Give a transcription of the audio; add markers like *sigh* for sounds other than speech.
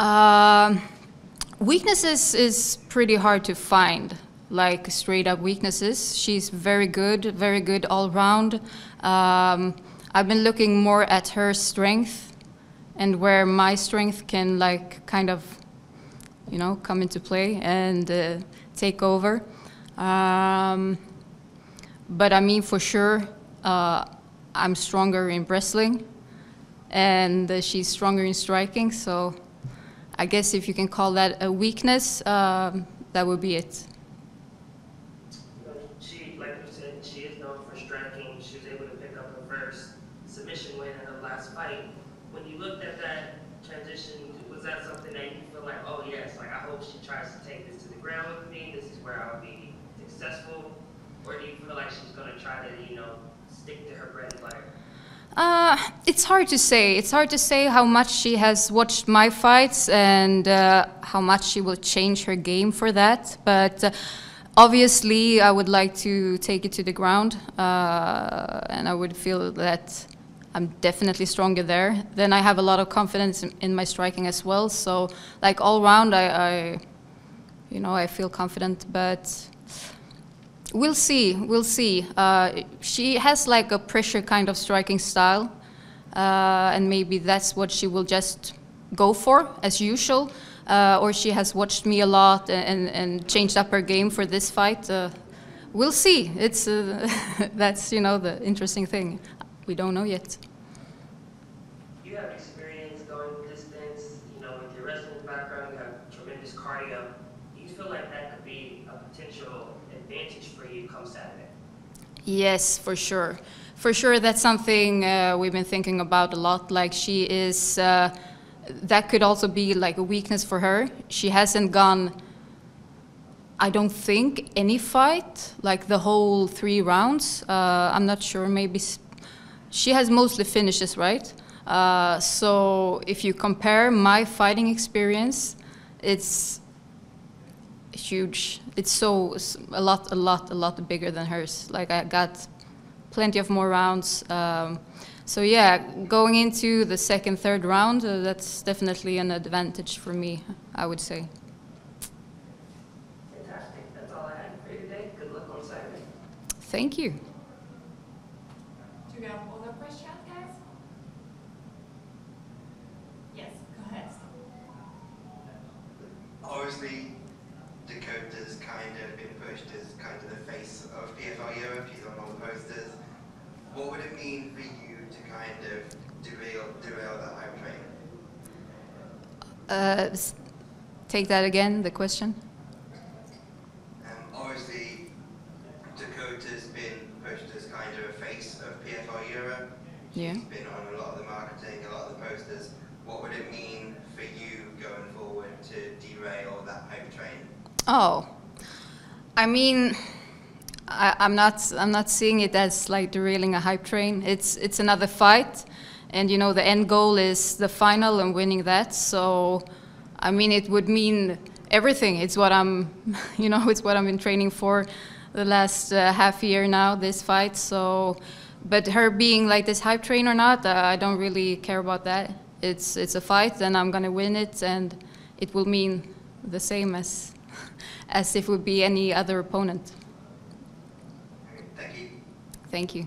Um, weaknesses is pretty hard to find, like straight up weaknesses. She's very good, very good all round. Um, I've been looking more at her strength and where my strength can like kind of, you know, come into play and uh, take over. Um, but I mean, for sure, uh, I'm stronger in wrestling and uh, she's stronger in striking. So I guess if you can call that a weakness, um, that would be it. She, like you said, she is known for striking. She was able to pick up her first submission win in her last fight. When you looked at that transition, was that something that you feel like, oh yes, like I hope she tries to take this to the ground with me. This is where I would be successful. Or do you feel like she's going to try to, you know, stick to her bread and butter? Uh, it's hard to say. It's hard to say how much she has watched my fights and uh, how much she will change her game for that. But uh, obviously, I would like to take it to the ground, uh, and I would feel that I'm definitely stronger there. Then I have a lot of confidence in, in my striking as well. So, like all round, I, I, you know, I feel confident, but. We'll see. We'll see. Uh, she has like a pressure kind of striking style, uh, and maybe that's what she will just go for as usual. Uh, or she has watched me a lot and, and changed up her game for this fight. Uh, we'll see. It's uh, *laughs* that's you know the interesting thing. We don't know yet. You have experience going distance. You know, with your wrestling background, you have tremendous cardio. You feel like that could be a potential advantage for you come Saturday? Yes, for sure. For sure, that's something uh, we've been thinking about a lot. Like she is, uh, that could also be like a weakness for her. She hasn't gone, I don't think, any fight, like the whole three rounds. Uh, I'm not sure, maybe. She has mostly finishes, right? Uh, so if you compare my fighting experience, it's huge. It's so a lot, a lot, a lot bigger than hers. Like I got plenty of more rounds. Um, so yeah, going into the second, third round, uh, that's definitely an advantage for me. I would say. Fantastic. That's all I had for you today. Good luck on Saturday. Thank you. Do you have other questions, guys? Yes, go ahead. Obviously, Dakota's kind of been pushed as kind of the face of PFL Europe. She's on all the posters. What would it mean for you to kind of derail, derail that hype train? Uh, take that again. The question. Um, obviously, Dakota's been pushed as kind of a face of PFL Europe. Yeah. She's been on a lot of the marketing, a lot of the posters. What would it mean for you going forward to derail that hype train? Oh, I mean, I, I'm not. I'm not seeing it as like derailing a hype train. It's it's another fight, and you know the end goal is the final and winning that. So, I mean, it would mean everything. It's what I'm, *laughs* you know, it's what I've been training for the last uh, half year now. This fight. So, but her being like this hype train or not, uh, I don't really care about that. It's it's a fight, and I'm gonna win it, and it will mean the same as as if it would be any other opponent. Thank you. Thank you.